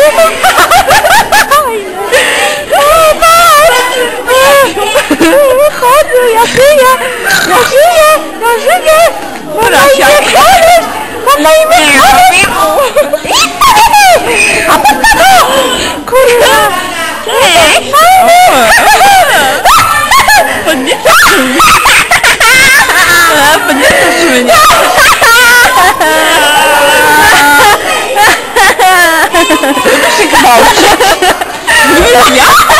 Jestem fajny. O, patrz. Chodzę, ja żyję. Ja żyję. Ja żyję. Mam na imię koleś. Mam na imię koleś. 这个老师你们俩